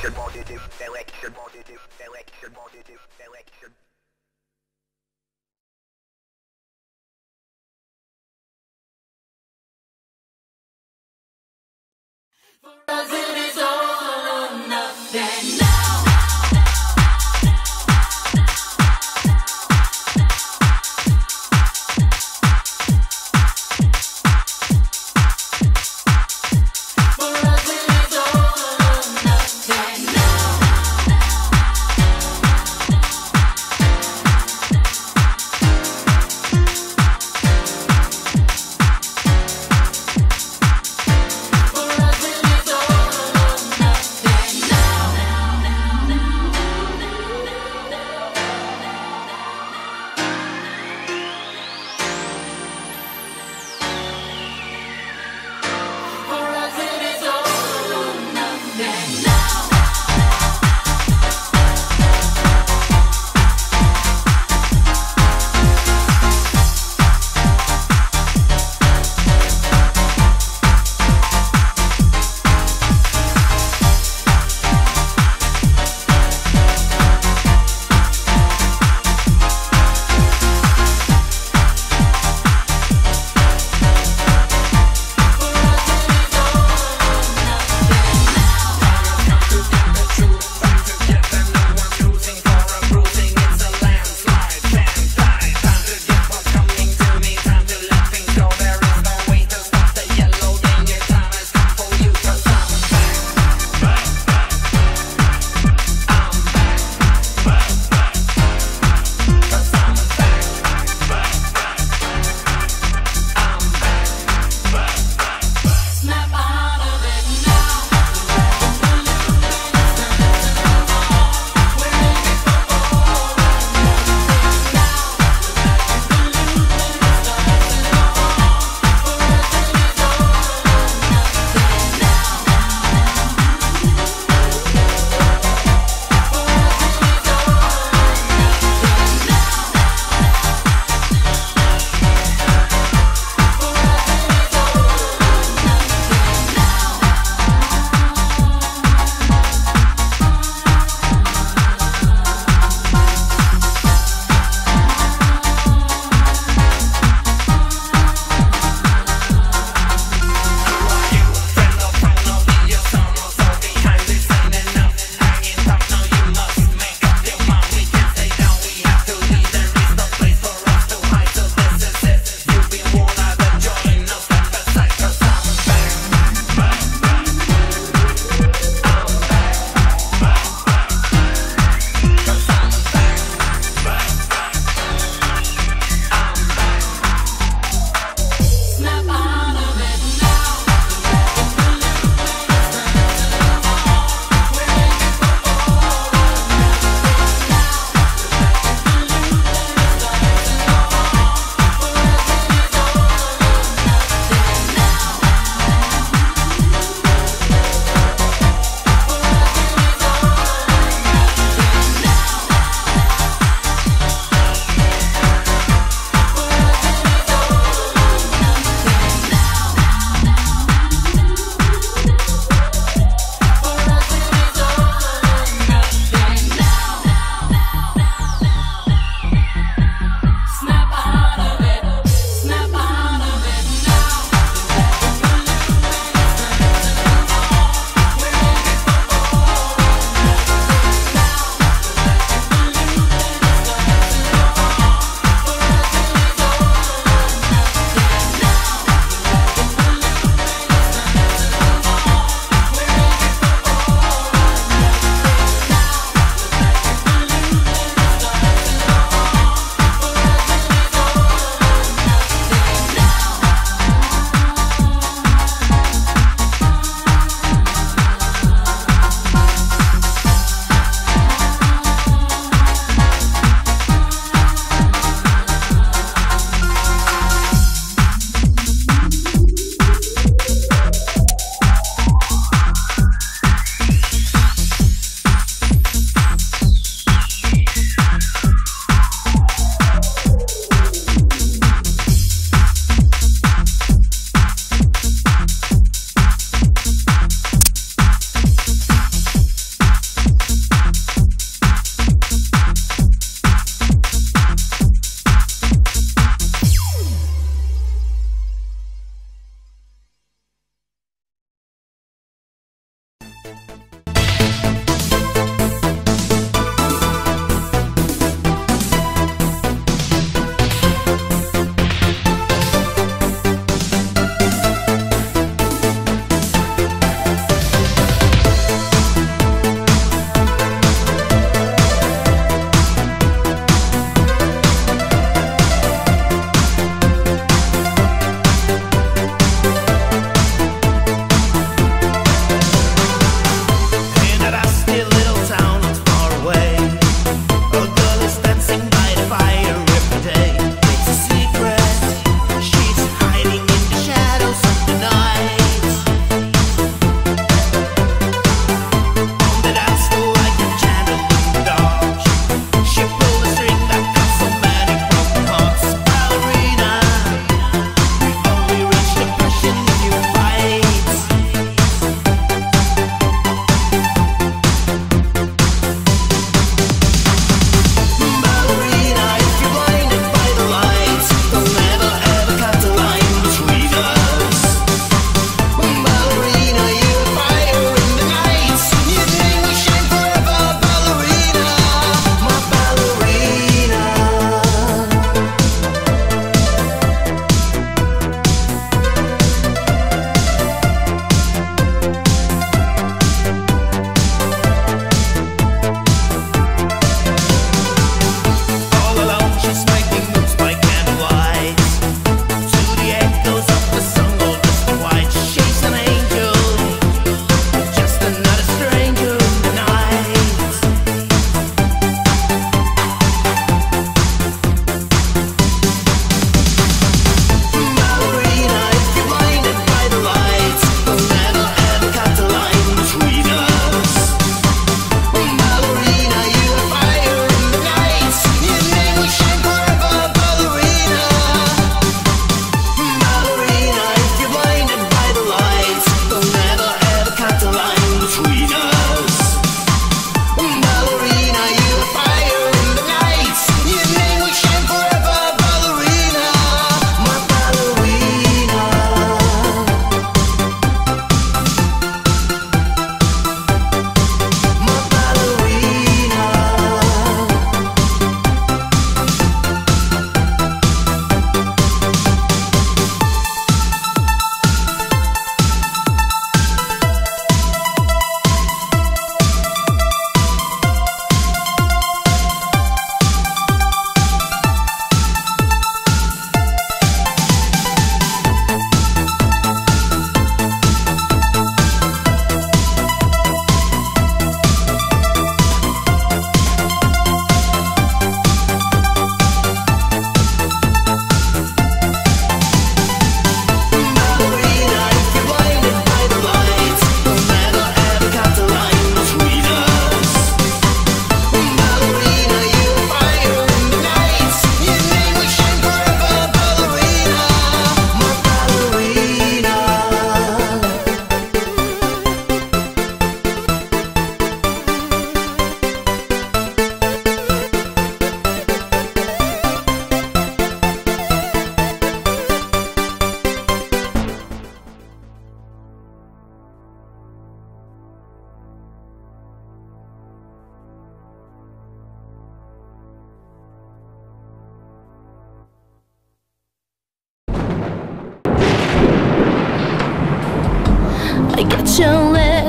selection, positive selection, positive selection, positive selection. For us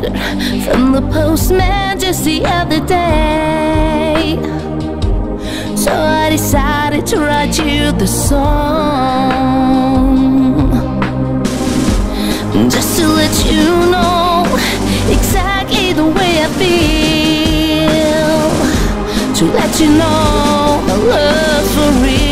letter from the postman just the other day. So I decided to write you the song. Just to let you know exactly the way I feel. To let you know my love's for real.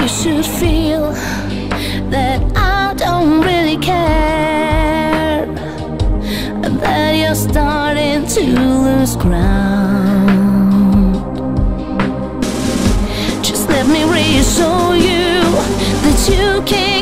you should feel that I don't really care that you're starting to lose ground. Just let me reassure you that you can.